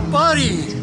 buddy.